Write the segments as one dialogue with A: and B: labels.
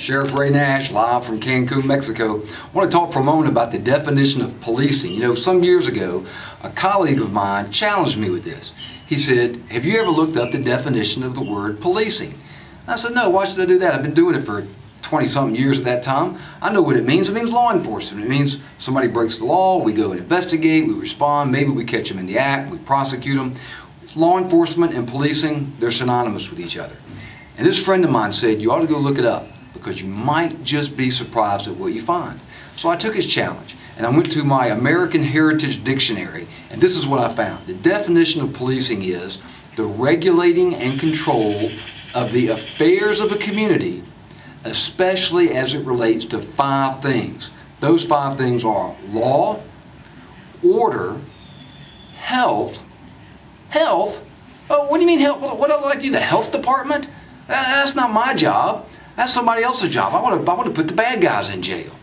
A: Sheriff Ray Nash, live from Cancun, Mexico. I want to talk for a moment about the definition of policing. You know, some years ago, a colleague of mine challenged me with this. He said, Have you ever looked up the definition of the word policing? I said, No, why should I do that? I've been doing it for 20 something years at that time. I know what it means. It means law enforcement. It means somebody breaks the law, we go and investigate, we respond, maybe we catch them in the act, we prosecute them. It's law enforcement and policing, they're synonymous with each other. And this friend of mine said, You ought to go look it up because you might just be surprised at what you find. So I took his challenge and I went to my American Heritage Dictionary and this is what I found. The definition of policing is the regulating and control of the affairs of a community, especially as it relates to five things. Those five things are law, order, health, health? Oh, what do you mean health? What, what do I like do? The health department? Uh, that's not my job. That's somebody else's job. I want to, I want to put the bad guys in jail.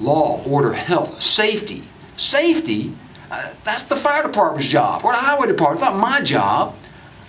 A: Law, order, health, safety. Safety? Uh, that's the fire department's job or the highway department. It's not my job.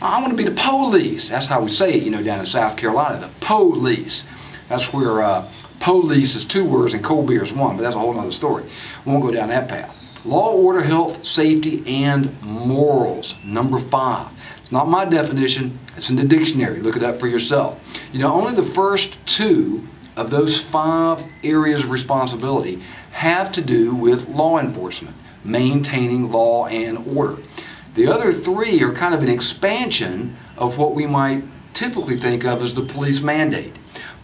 A: I want to be the police. That's how we say it, you know, down in South Carolina, the police. That's where uh, police is two words and cold beer is one, but that's a whole other story. We won't go down that path. Law, order, health, safety, and morals. Number five. It's not my definition, it's in the dictionary. Look it up for yourself. You know, only the first two of those five areas of responsibility have to do with law enforcement, maintaining law and order. The other three are kind of an expansion of what we might typically think of as the police mandate.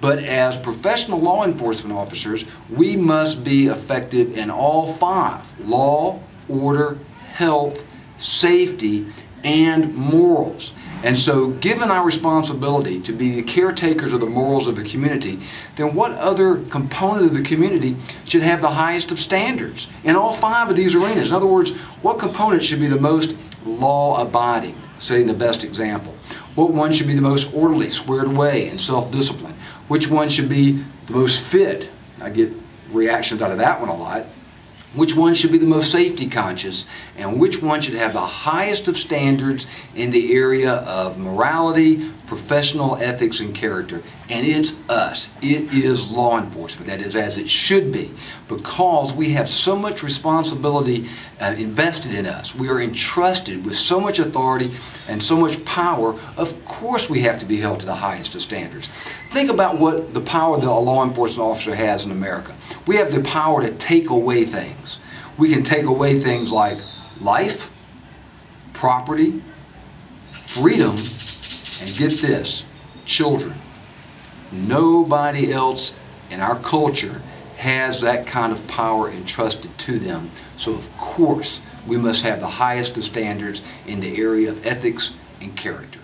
A: But as professional law enforcement officers, we must be effective in all five law, order, health, safety, and morals. And so, given our responsibility to be the caretakers of the morals of the community, then what other component of the community should have the highest of standards in all five of these arenas? In other words, what component should be the most law abiding, setting the best example? What one should be the most orderly, squared away, and self disciplined? Which one should be the most fit? I get reactions out of that one a lot which one should be the most safety conscious, and which one should have the highest of standards in the area of morality, professional ethics, and character. And it's us. It is law enforcement. That is as it should be because we have so much responsibility uh, invested in us. We are entrusted with so much authority and so much power. Of course, we have to be held to the highest of standards. Think about what the power that a law enforcement officer has in America. We have the power to take away things. We can take away things like life, property, freedom, and get this, children. Nobody else in our culture has that kind of power entrusted to them. So of course, we must have the highest of standards in the area of ethics and character.